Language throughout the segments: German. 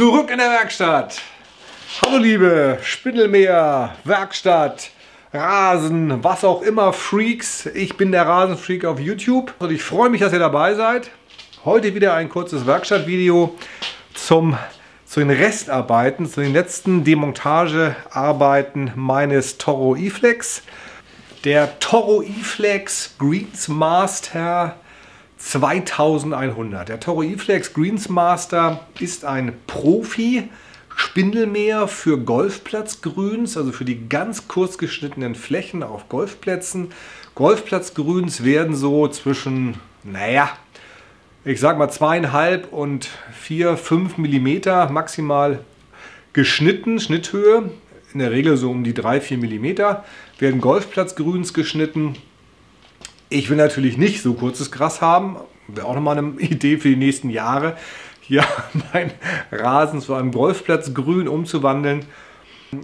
Zurück in der Werkstatt. Hallo liebe Spindelmeer, Werkstatt, Rasen, was auch immer, Freaks. Ich bin der Rasenfreak auf YouTube und ich freue mich, dass ihr dabei seid. Heute wieder ein kurzes Werkstattvideo zum, zu den Restarbeiten, zu den letzten Demontagearbeiten meines Toro E-Flex. Der Toro E-Flex Greensmaster 2100. Der Toro E-Flex Greensmaster ist ein Profi Spindelmäher für Golfplatzgrüns, also für die ganz kurz geschnittenen Flächen auf Golfplätzen. Golfplatzgrüns werden so zwischen, naja, ich sag mal zweieinhalb und vier, fünf Millimeter maximal geschnitten, Schnitthöhe. In der Regel so um die drei, vier Millimeter werden Golfplatzgrüns geschnitten. Ich will natürlich nicht so kurzes Gras haben. Wäre auch nochmal eine Idee für die nächsten Jahre, hier meinen Rasen zu einem Golfplatzgrün umzuwandeln.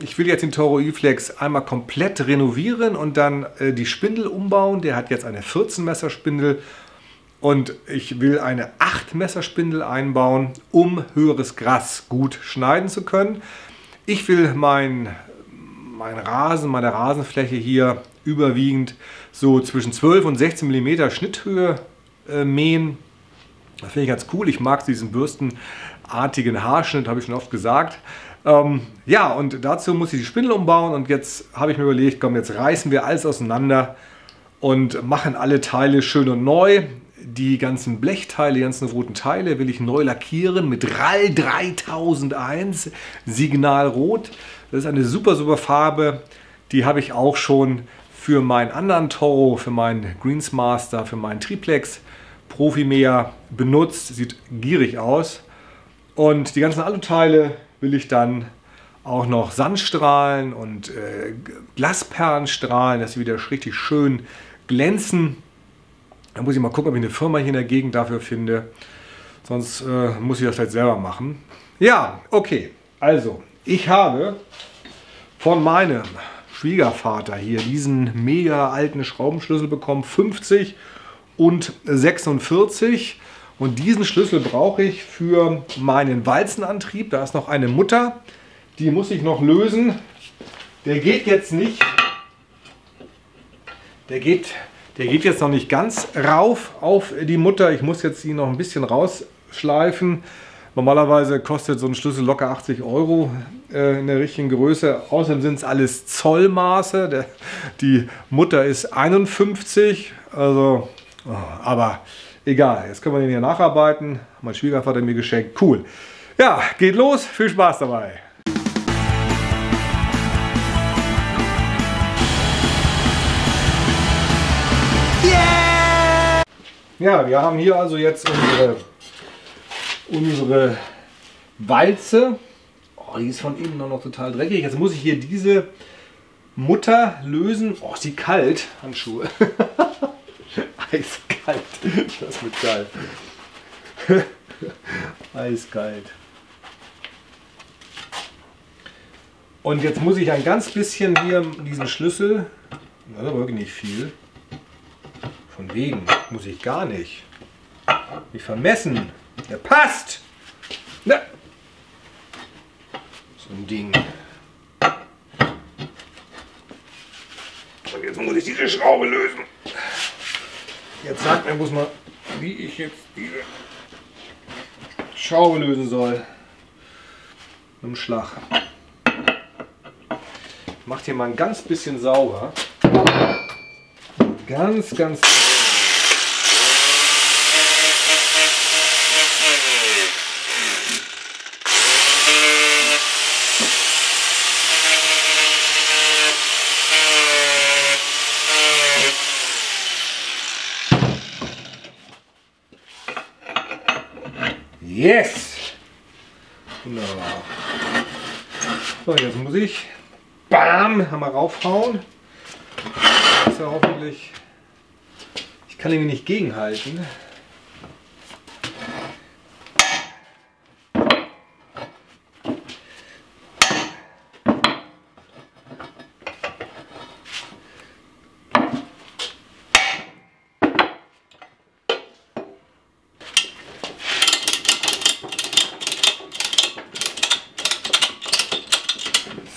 Ich will jetzt den Toro E-Flex einmal komplett renovieren und dann äh, die Spindel umbauen. Der hat jetzt eine 14 Messer Spindel und ich will eine 8 Messer Spindel einbauen, um höheres Gras gut schneiden zu können. Ich will mein, mein Rasen, meine Rasenfläche hier überwiegend so zwischen 12 und 16 mm Schnitthöhe äh, mähen. Das finde ich ganz cool. Ich mag diesen bürstenartigen Haarschnitt, habe ich schon oft gesagt. Ähm, ja, und dazu muss ich die Spindel umbauen und jetzt habe ich mir überlegt, komm, jetzt reißen wir alles auseinander und machen alle Teile schön und neu. Die ganzen Blechteile, die ganzen roten Teile will ich neu lackieren mit RAL 3001 Signalrot. Das ist eine super, super Farbe. Die habe ich auch schon für meinen anderen Toro, für meinen Greensmaster, für meinen Triplex Profimäher benutzt. Sieht gierig aus. Und die ganzen Aluteile will ich dann auch noch Sandstrahlen und äh, Glasperlenstrahlen, dass sie wieder richtig schön glänzen. Da muss ich mal gucken, ob ich eine Firma hier in der Gegend dafür finde. Sonst äh, muss ich das halt selber machen. Ja, okay. Also, ich habe von meinem Schwiegervater hier diesen mega alten Schraubenschlüssel bekommen, 50 und 46. Und diesen Schlüssel brauche ich für meinen Walzenantrieb. Da ist noch eine Mutter, die muss ich noch lösen. Der geht jetzt nicht, der geht, der geht jetzt noch nicht ganz rauf auf die Mutter. Ich muss jetzt sie noch ein bisschen rausschleifen. Normalerweise kostet so ein Schlüssel locker 80 Euro äh, in der richtigen Größe. Außerdem sind es alles Zollmaße. Der, die Mutter ist 51, also, oh, aber egal. Jetzt können wir den hier nacharbeiten. Mein Schwiegervater mir geschenkt. Cool. Ja, geht los. Viel Spaß dabei. Ja, wir haben hier also jetzt unsere unsere Walze. Oh, die ist von innen noch total dreckig. Jetzt muss ich hier diese Mutter lösen. Oh, ist die kalt. Handschuhe. Eiskalt. Das wird geil. Eiskalt. Und jetzt muss ich ein ganz bisschen hier diesen Schlüssel, ist aber wirklich nicht viel, von wegen, muss ich gar nicht, nicht vermessen. Der passt. Na. So ein Ding. Und jetzt muss ich diese Schraube lösen. Jetzt sagt mir muss man, wie ich jetzt diese Schraube lösen soll. Mit dem Schlag. Macht hier mal ein ganz bisschen sauber. Ganz, ganz. Yes! Wunderbar. So, jetzt muss ich BAM! Hammer raufhauen. Das ist ja hoffentlich. Ich kann irgendwie nicht gegenhalten.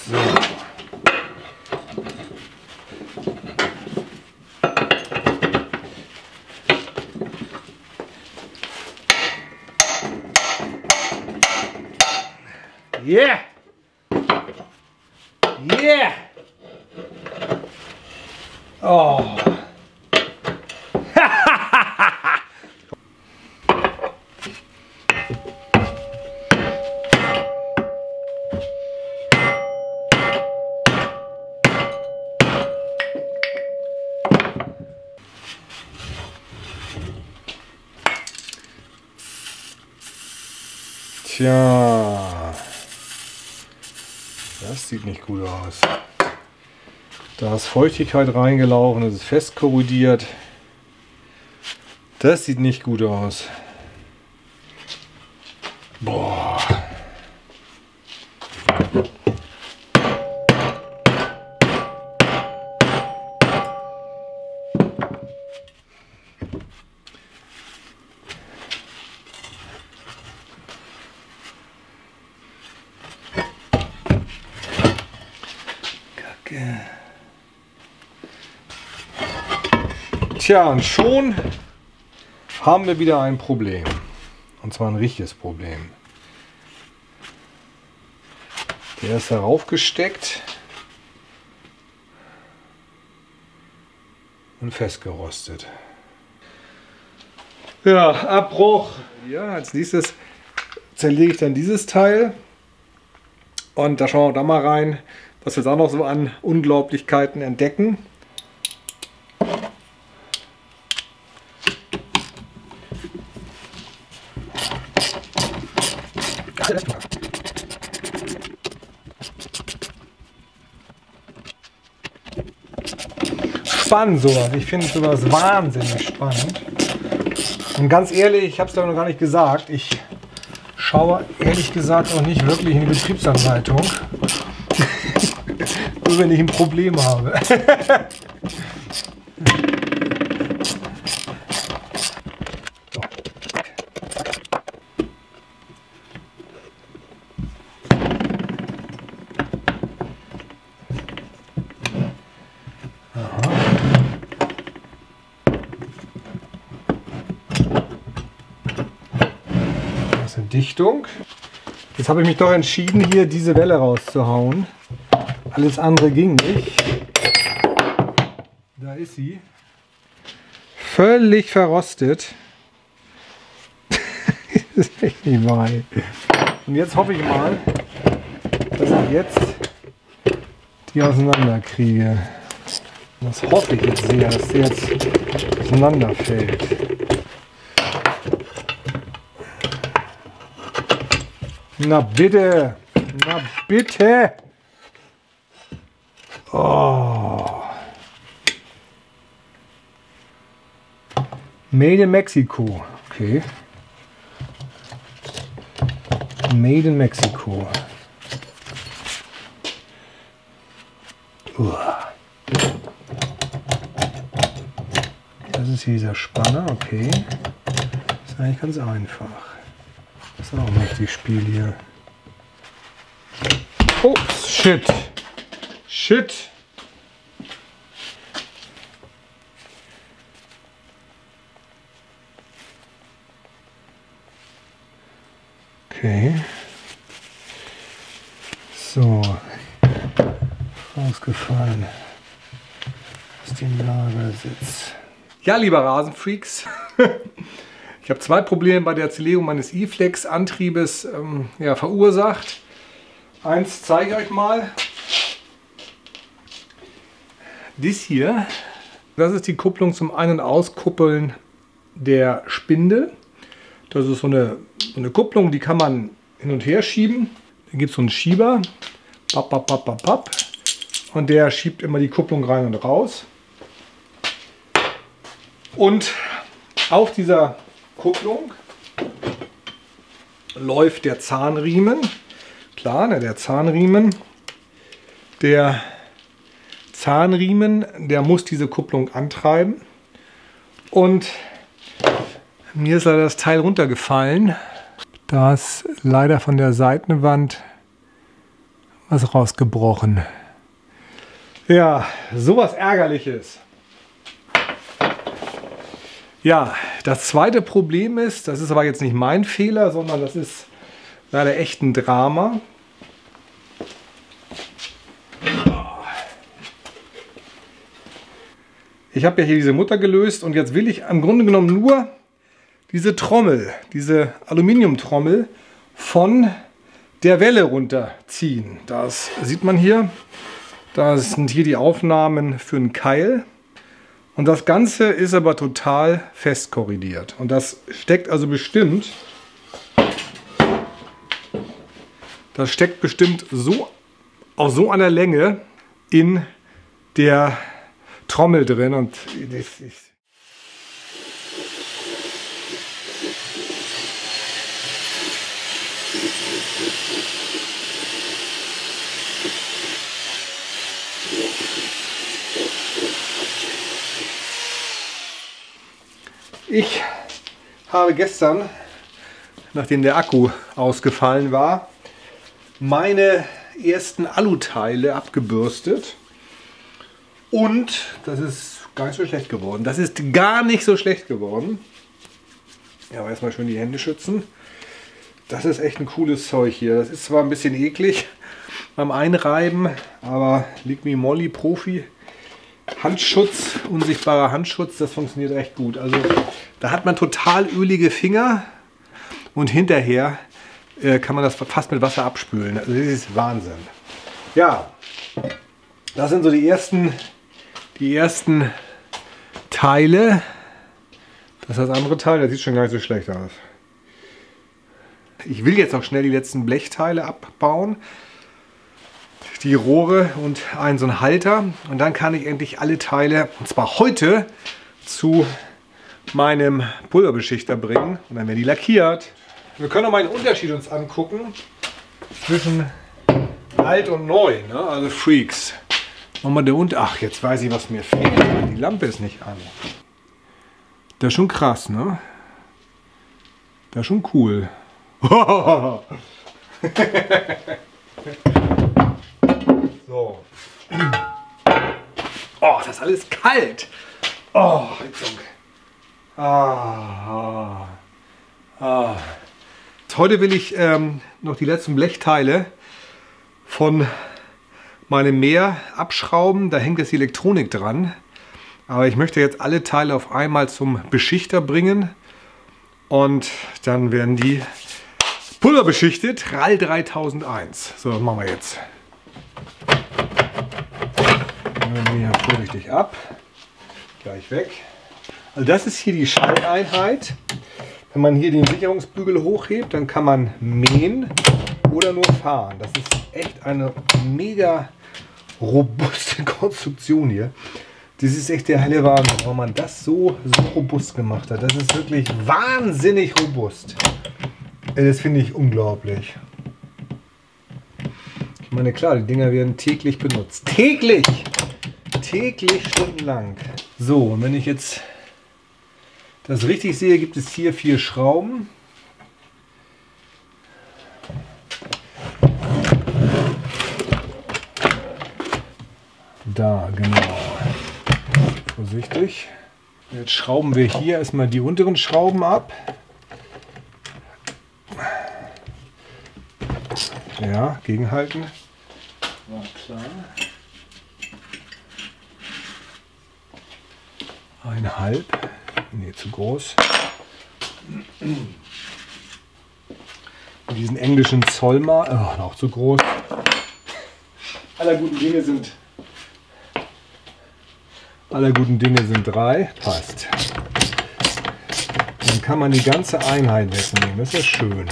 So. Yeah! Yeah! Oh. Tja, das sieht nicht gut aus. Da ist Feuchtigkeit reingelaufen, es ist fest korrodiert. Das sieht nicht gut aus. Tja, und schon haben wir wieder ein Problem. Und zwar ein richtiges Problem. Der ist darauf gesteckt und festgerostet. Ja, Abbruch. Ja, als nächstes zerlege ich dann dieses Teil. Und da schauen wir da mal rein, was wir da noch so an Unglaublichkeiten entdecken. Spannend sowas. Ich finde sowas wahnsinnig spannend. Und ganz ehrlich, ich habe es noch gar nicht gesagt, ich schaue ehrlich gesagt auch nicht wirklich in die Betriebsanleitung. Nur wenn ich ein Problem habe. Ist eine Dichtung. Jetzt habe ich mich doch entschieden, hier diese Welle rauszuhauen. Alles andere ging nicht. Da ist sie. Völlig verrostet. das ist echt nicht wahr. Und jetzt hoffe ich mal, dass ich jetzt die auseinanderkriege. Das hoffe ich jetzt sehr, dass sie jetzt auseinanderfällt. Na bitte. Na bitte. Oh. Made in Mexico. Okay. Made in Mexico. Das ist dieser Spanner, okay. Das ist eigentlich ganz einfach. Das ist auch ein richtig Spiel hier. Oh, shit. Shit. Okay. So. Rausgefallen. Aus dem Lagersitz. Ja, lieber Rasenfreaks. Ich habe zwei Probleme bei der Zerlegung meines E-Flex-Antriebes ähm, ja, verursacht. Eins zeige ich euch mal. Dies hier, das ist die Kupplung zum Ein- und Auskuppeln der Spindel. Das ist so eine, so eine Kupplung, die kann man hin und her schieben. Dann gibt es so einen Schieber. Papp, papp, papp, papp, papp. Und der schiebt immer die Kupplung rein und raus. Und auf dieser Kupplung läuft der Zahnriemen. Klar, ne, der Zahnriemen. Der Zahnriemen, der muss diese Kupplung antreiben. Und mir ist leider das Teil runtergefallen, da es leider von der Seitenwand was rausgebrochen. Ja, sowas Ärgerliches. Ja, das zweite Problem ist, das ist aber jetzt nicht mein Fehler, sondern das ist leider echt ein Drama. Ich habe ja hier diese Mutter gelöst und jetzt will ich im Grunde genommen nur diese Trommel, diese Aluminiumtrommel von der Welle runterziehen. Das sieht man hier. Da sind hier die Aufnahmen für einen Keil. Und das Ganze ist aber total fest korrigiert. Und das steckt also bestimmt, das steckt bestimmt so auf so einer Länge in der Trommel drin. Und das ist Ich habe gestern, nachdem der Akku ausgefallen war, meine ersten Aluteile abgebürstet. Und das ist gar nicht so schlecht geworden. Das ist gar nicht so schlecht geworden. Ja, aber erstmal schön die Hände schützen. Das ist echt ein cooles Zeug hier. Das ist zwar ein bisschen eklig beim Einreiben, aber Ligmi Molly Profi Handschutz, unsichtbarer Handschutz, das funktioniert recht gut. Also da hat man total ölige Finger und hinterher äh, kann man das fast mit Wasser abspülen. Also das ist Wahnsinn. Ja, das sind so die ersten, die ersten Teile. Das ist das andere Teil, das sieht schon gar nicht so schlecht aus. Ich will jetzt auch schnell die letzten Blechteile abbauen die Rohre und einen so einen Halter. Und dann kann ich endlich alle Teile, und zwar heute, zu meinem Pulverbeschichter bringen. Und dann werden die lackiert. Wir können auch mal einen Unterschied uns angucken zwischen alt und neu, ne? also Freaks. Nochmal der Unter... Ach, jetzt weiß ich, was mir fehlt. Die Lampe ist nicht an. Das ist schon krass, ne? Das ist schon cool. So. Oh, das ist alles kalt. Oh, Heizung. Ah, ah, ah. Heute will ich ähm, noch die letzten Blechteile von meinem Meer abschrauben. Da hängt jetzt die Elektronik dran. Aber ich möchte jetzt alle Teile auf einmal zum Beschichter bringen. Und dann werden die pulverbeschichtet. RAL 3001. So, das machen wir jetzt. Nehmen wir hier vorsichtig ab. Gleich weg. Also das ist hier die Schalleinheit. Wenn man hier den Sicherungsbügel hochhebt, dann kann man mähen oder nur fahren. Das ist echt eine mega robuste Konstruktion hier. Das ist echt der helle Wahnsinn, warum man das so, so robust gemacht hat. Das ist wirklich wahnsinnig robust. Das finde ich unglaublich. Ich meine, klar, die Dinger werden täglich benutzt. Täglich! täglich stundenlang. So, und wenn ich jetzt das richtig sehe, gibt es hier vier Schrauben. Da, genau. Vorsichtig. Jetzt schrauben wir hier erstmal die unteren Schrauben ab. Ja, gegenhalten. War klar. Eineinhalb. Nee, zu groß. diesen englischen Zollmar. Oh, noch zu groß. Aller guten Dinge sind. Aller guten Dinge sind drei. Passt. Dann kann man die ganze Einheit wegnehmen. Das ist schön.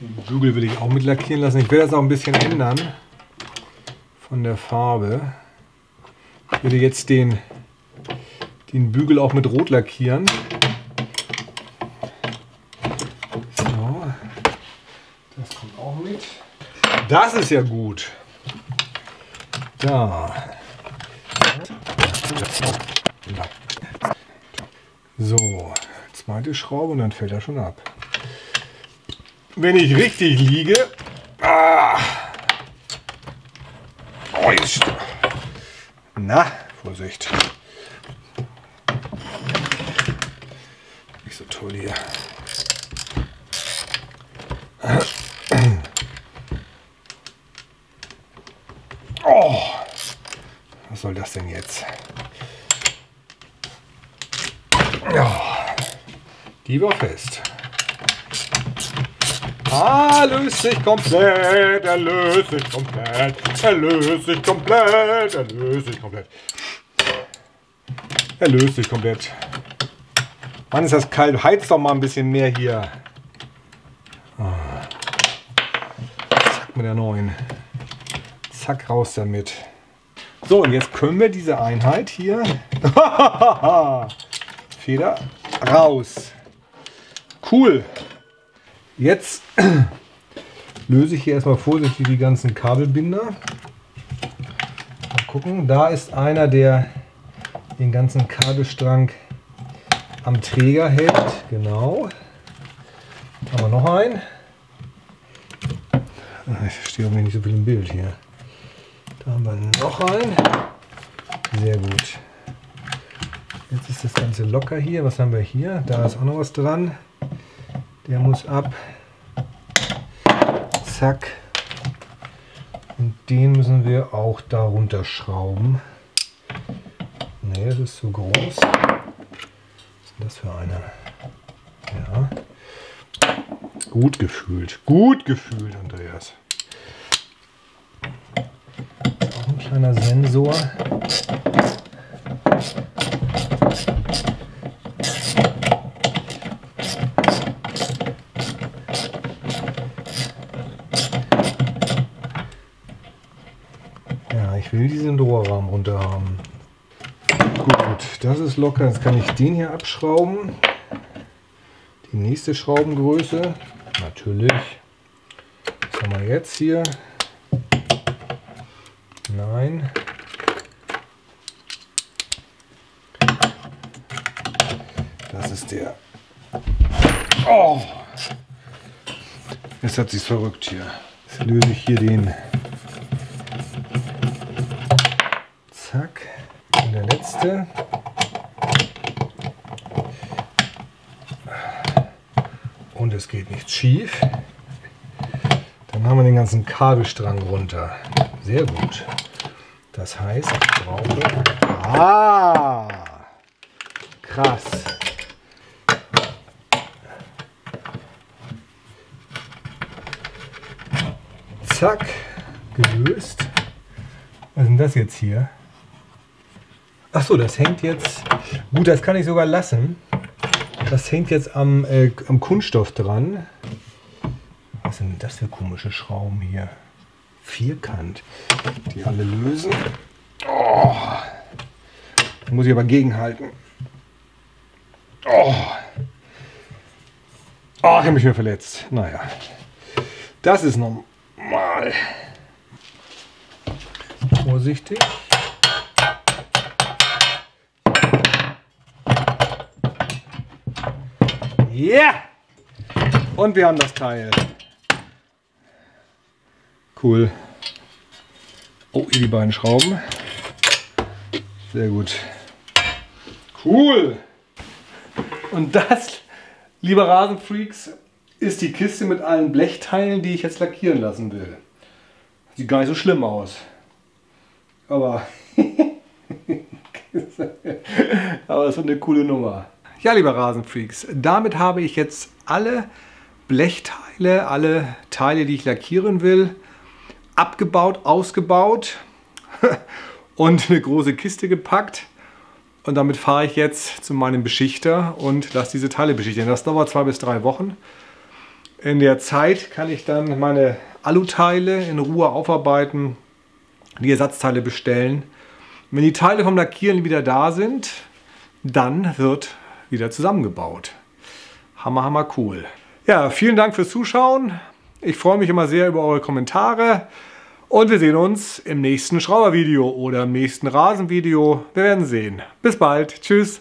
Den Bügel will ich auch mit lackieren lassen. Ich werde das auch ein bisschen ändern von der Farbe. Ich würde jetzt den, den Bügel auch mit Rot lackieren. So, das kommt auch mit. Das ist ja gut. Da. So, zweite Schraube und dann fällt er schon ab. Wenn ich richtig liege. Ah, oh. Na, Vorsicht. Nicht so toll hier. Oh, was soll das denn jetzt? Ja, die war fest. Ah, löst sich komplett, er löst sich komplett, er löst sich komplett, er löst sich komplett. Er löst sich komplett. Mann, ist das kalt. Heiz doch mal ein bisschen mehr hier. Ah. Zack mit der neuen. Zack, raus damit. So, und jetzt können wir diese Einheit hier. Feder raus. Cool. Jetzt löse ich hier erstmal vorsichtig die ganzen Kabelbinder. Mal gucken, da ist einer, der den ganzen Kabelstrang am Träger hält. Genau. Haben wir noch einen. Ich stehe auch nicht so viel im Bild hier. Da haben wir noch einen. Sehr gut. Jetzt ist das Ganze locker hier. Was haben wir hier? Da ist auch noch was dran. Der muss ab. Zack. Und den müssen wir auch darunter schrauben. Ne, das ist zu groß. Was ist das für eine? Ja. Gut gefühlt. Gut gefühlt, Andreas. Auch ein kleiner Sensor. Ich will diesen Rohrrahmen runter haben. Gut, das ist locker. Jetzt kann ich den hier abschrauben. Die nächste Schraubengröße. Natürlich. Was haben wir jetzt hier? Das ist der. Oh! Jetzt hat sich verrückt hier. Jetzt löse ich hier den Zack. Und der letzte. Und es geht nicht schief. Dann haben wir den ganzen Kabelstrang runter. Sehr gut. Das heißt, ich brauche... Ah! Krass. Zack. Gelöst. Was denn das jetzt hier? Ach so, das hängt jetzt. Gut, das kann ich sogar lassen. Das hängt jetzt am, äh, am Kunststoff dran. Was sind das für komische Schrauben hier? Vierkant. Die alle lösen. Oh. Muss ich aber gegenhalten. Oh. Oh, ich habe mich mir verletzt. Naja. Das ist normal. Vorsichtig. Ja! Yeah! Und wir haben das Teil. Cool. Oh, die beiden Schrauben. Sehr gut. Cool. Und das, liebe Rasenfreaks, ist die Kiste mit allen Blechteilen, die ich jetzt lackieren lassen will. Sieht gar nicht so schlimm aus. Aber, aber es ist eine coole Nummer. Ja, liebe Rasenfreaks, damit habe ich jetzt alle Blechteile, alle Teile, die ich lackieren will, abgebaut, ausgebaut und eine große Kiste gepackt. Und damit fahre ich jetzt zu meinem Beschichter und lasse diese Teile beschichten. Das dauert zwei bis drei Wochen. In der Zeit kann ich dann meine Aluteile in Ruhe aufarbeiten, die Ersatzteile bestellen. Wenn die Teile vom Lackieren wieder da sind, dann wird wieder zusammengebaut. Hammer, hammer cool. Ja, vielen Dank fürs Zuschauen. Ich freue mich immer sehr über eure Kommentare. Und wir sehen uns im nächsten Schraubervideo oder im nächsten Rasenvideo. Wir werden sehen. Bis bald. Tschüss.